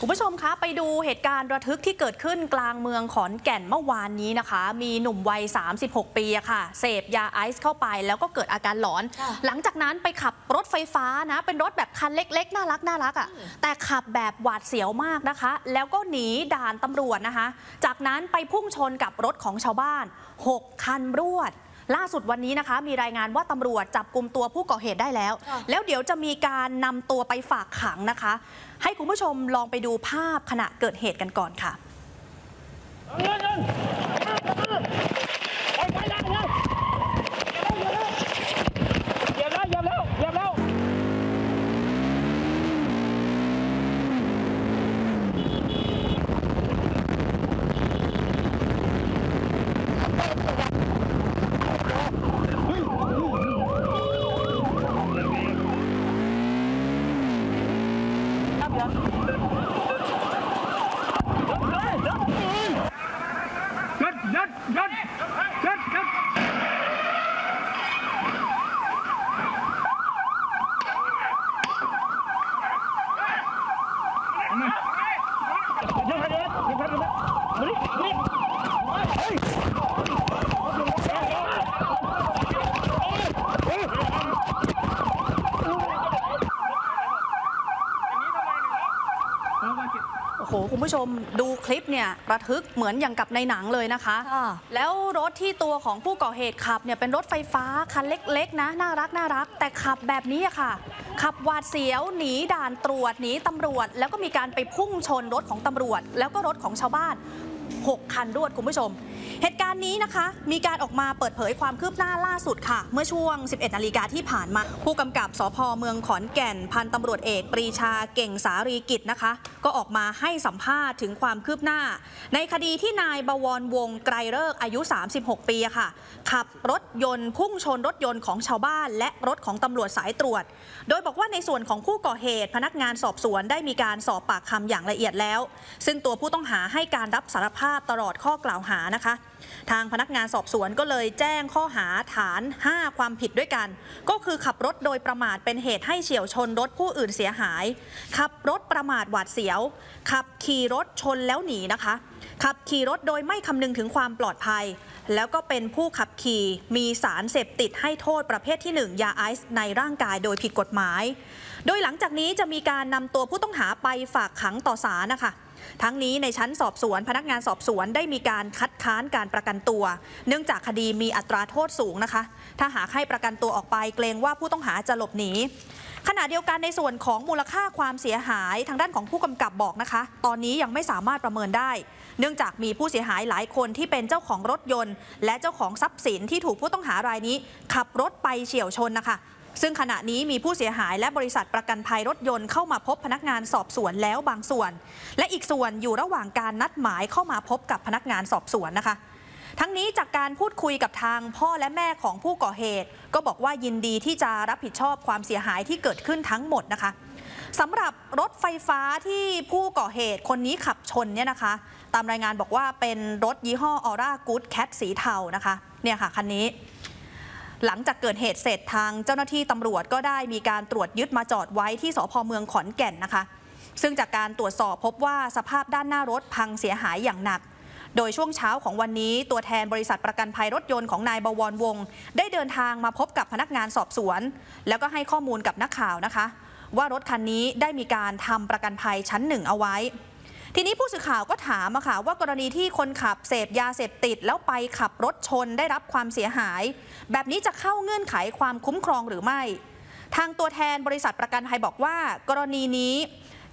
คุณผู้ชมคะไปดูเหตุการณ์ระทึกที่เกิดขึ้นกลางเมืองขอนแก่นเมื่อวานนี้นะคะ มีหนุ่มวัย 36 ปีอะค่ะ เสพยาไอซ์เข้าไปแล้วก็เกิดอาการหลอนค่ะหลังจากนั้นไปขับรถไฟฟ้านะ เป็นรถแบบคันเล็ก ๆ น่ารักน่ารักอะแต่ขับแบบหวาดเสียวมากนะคะ แล้วก็หนีด่านตำรวจนะคะ จากนั้นไปพุ่งชนกับรถของชาวบ้าน 6 คันรวด ล่าสุดวันนี้นะคะ มีรายงานว่าตำรวจจับกลุ่มตัวผู้ก่อเหตุได้แล้วค่ะแล้วเดี๋ยวจะมีการนำตัวไปฝากขังนะคะ ให้คุณผู้ชมลองไปดูภาพขณะเกิดเหตุกันก่อนค่ะ ชมดูคลิปเนี่ยระทึกเหมือนอย่างกับในหนังเลยนะคะค่ะแล้วรถที่ตัวของผู้ก่อเหตุขับเนี่ยเป็นรถไฟฟ้าคันเล็กๆ นะ น่ารักน่ารัก แต่ขับแบบนี้อะค่ะ ขับหวาดเสียวหนีด่านตรวจหนีตำรวจ แล้วก็มีการไปพุ่งชนรถของตำรวจ แล้วก็รถของชาวบ้าน 6 คันรวดคุณผู้ชม เหตุการณ์นี้นะคะ มีการออกมาเปิดเผยความคืบหน้าล่าสุดค่ะ เมื่อช่วง 11 นาฬิกาที่ผ่านมา ผู้กำกับสพเมืองขอนแก่น พันตำรวจเอก ปรีชาเก่งสารีกิจนะคะ ก็ออกมาให้สัมภาษณ์ถึงความคืบหน้า ในคดีที่นายบวรวงไกรเลิกษ์อายุ 36 ปีค่ะ ขับรถยนต์พุ่งชนรถยนต์ของชาวบ้าน และรถของตำรวจสายตรวจ โดยบอกว่าในส่วนของผู้ก่อเหตุ พนักงานสอบสวนได้มีการสอบปากคำอย่างละเอียดแล้ว ซึ่งตัวผู้ต้องหาให้การรับสารภาพตลอดข้อกล่าวหานะคะ ทางพนักงานสอบสวนก็เลยแจ้งข้อหาฐาน 5 ความผิดด้วยกัน ก็คือขับรถโดยประมาทเป็นเหตุให้เฉียวชนรถผู้อื่นเสียหาย ขับรถประมาทหวาดเสียว ขับขี่รถชนแล้วหนีนะคะ ขับขี่รถโดยไม่คำนึงถึงความปลอดภัย แล้วก็เป็นผู้ขับขี่มีสารเสพติดให้โทษประเภทที่ 1 ยาไอซ์ในร่างกายโดยผิดกฎหมาย โดยหลังจากนี้จะมีการนำตัวผู้ต้องหาไปฝากขังต่อศาลนะคะทั้งนี้ในชั้นสอบสวน พนักงานสอบสวนได้มีการคัดค้านการประกันตัว เนื่องจากคดีมีอัตราโทษสูงนะคะ ถ้าหากให้ประกันตัวออกไปเกรงว่าผู้ต้องหาจะหลบหนี ขณะเดียวกันในส่วนของมูลค่าความเสียหายทางด้านของผู้กำกับบอกนะคะ ตอนนี้ยังไม่สามารถประเมินได้ เนื่องจากมีผู้เสียหายหลายคนที่เป็นเจ้าของรถยนต์ และเจ้าของทรัพย์สินที่ถูกผู้ต้องหารายนี้ ขับรถไปเฉียวชนนะคะซึ่งขณะนี้มีผู้เสียหายและบริษัทประกันภัยรถยนต์เข้ามาพบพนักงานสอบสวนแล้วบางส่วน และอีกส่วนอยู่ระหว่างการนัดหมายเข้ามาพบกับพนักงานสอบสวนนะคะ ทั้งนี้จากการพูดคุยกับทางพ่อและแม่ของผู้ก่อเหตุ ก็บอกว่ายินดีที่จะรับผิดชอบความเสียหายที่เกิดขึ้นทั้งหมดนะคะสำหรับรถไฟฟ้าที่ผู้ก่อเหตุคนนี้ขับชนเนี่ยนะคะ ตามรายงานบอกว่าเป็นรถยี่ห้อออร่ากู๊ดแคทสีเทานะคะเนี่ยค่ะคันนี้หลังจากเกิดเหตุเสร็จทางเจ้าหน้าที่ตำรวจก็ได้มีการตรวจยึดมาจอดไว้ที่สพเมืองขอนแก่นนะคะ ซึ่งจากการตรวจสอบพบว่าสภาพด้านหน้ารถพังเสียหายอย่างหนัก โดยช่วงเช้าของวันนี้ตัวแทนบริษัทประกันภัยรถยนต์ของนายบวรวงศ์ได้เดินทางมาพบกับพนักงานสอบสวน แล้วก็ให้ข้อมูลกับนักข่าวนะคะ ว่ารถคันนี้ได้มีการทำประกันภัยชั้นหนึ่งเอาไว้ ทีนี้ผู้สื่อข่าวก็ถามอะค่ะว่ากรณีที่คนขับเสพยาเสพติด แล้วไปขับรถชนได้รับความเสียหาย แบบนี้จะเข้าเงื่อนไขความคุ้มครองหรือไม่ ทางตัวแทนบริษัทประกันภัยบอกว่า กรณีนี้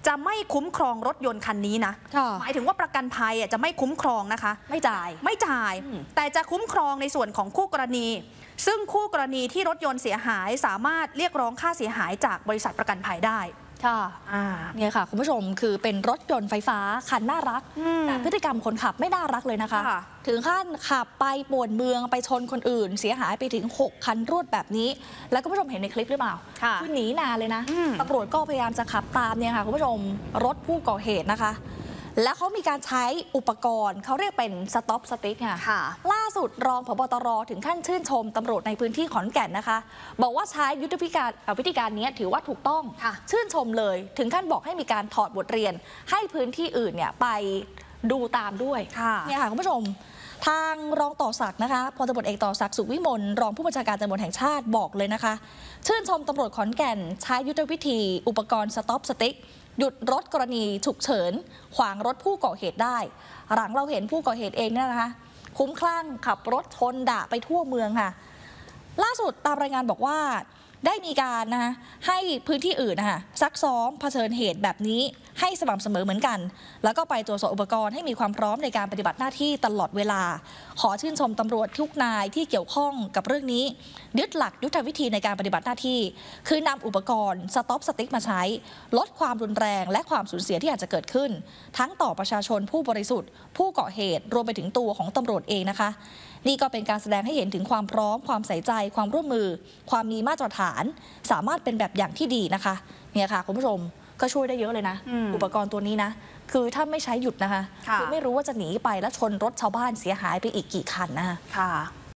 จะไม่คุ้มครองรถยนต์คันนี้นะค่ะหมายถึงว่าประกันภัยอะจะไม่คุ้มครองนะคะ ไม่จ่ายไม่จ่ายอืมแต่จะคุ้มครองในส่วนของคู่กรณี ซึ่งคู่กรณีที่รถยนต์เสียหายสามารถเรียกร้องค่าเสียหายจากบริษัทประกันภัยได้ ค่ะอ่าเนี่ยค่ะคุณผู้ชมคือเป็นรถยนต์ไฟฟ้าคันน่ารักอืมแต่พฤติกรรมคนขับไม่น่ารักเลยนะคะค่ะถึงขั้นขับไปป่วนเมืองไปชนคนอื่น เสียหายไปถึง 6 คันรวดแบบนี้ แล้วคุณผู้ชมเห็นในคลิปหรือเปล่าค่ะอหนีนานเลยนะอืมตำรวจก็พยายามจะขับตามเนี่ยค่ะคุณผู้ชมรถผู้ก่อเหตุนะคะ แล้วเขามีการใช้อุปกรณ์ เขาเรียกเป็น Stop Stick ค่ะค่ะ ล่าสุดรองพบตรถึงขั้นชื่นชมตำรวจในพื้นที่ขอนแก่นนะคะ บอกว่าใช้ยุทธวิการเอ่อวิธีการนี้ถือว่าถูกต้องค่ะชื่นชมเลย ถึงขั้นบอกให้มีการถอดบทเรียน ให้พื้นที่อื่นเนี่ยไปดูตามด้วยค่ะเนี่ยค่ะคุณผู้ชม ทางรองต่อศักดิ์นะคะพลตำรวจเอกต่อศักดิ์สุขวิมลรองผู้บัญชาการตำรวจแห่งชาติบอกเลยนะคะ ชื่นชมตำรวจขอนแก่นใช้ยุทธวิธี อุปกรณ์สต็อปสติ๊กหยุดรถกรณีฉุกเฉิน ขวางรถผู้ก่อเหตุได้ หลังเราเห็นผู้ก่อเหตุเองเนี่ยนะคะ คุ้มคลั่งขับรถชนด่าไปทั่วเมืองค่ะ ล่าสุดตามรายงานบอกว่า ได้มีการนะคะให้พื้นที่อื่นนะคะซักซ้อมเผชิญเหตุแบบนี้ ให้สม่ำเสมอเหมือนกัน แล้วก็ไปตรวจสอบอุปกรณ์ให้มีความพร้อมในการปฏิบัติหน้าที่ตลอดเวลา ขอชื่นชมตำรวจทุกนายที่เกี่ยวข้องกับเรื่องนี้ยึดหลักยุทธวิธีในการปฏิบัติหน้าที่ คือนำอุปกรณ์สต็อปสติ๊กมาใช้ ลดความรุนแรง และความสูญเสียที่อาจจะเกิดขึ้น ทั้งต่อประชาชนผู้บริสุทธิ์ ผู้เกาะเหตุรวมไปถึงตัวของตำรวจเองนะคะ นี่ก็เป็นการแสดงให้เห็นถึงความพร้อม ความใส่ใจ ความร่วมมือ ความมีมาตรฐาน สามารถเป็นแบบอย่างที่ดีนะคะ เนี่ยค่ะคุณผู้ชมก็ช่วยได้เยอะเลยนะอืมอุปกรณ์ตัวนี้นะ คือถ้าไม่ใช้หยุดนะคะค่ะอไม่รู้ว่าจะหนีไปแล้วชนรถชาวบ้านเสียหายไปอีกกี่คันนะคะค่ะ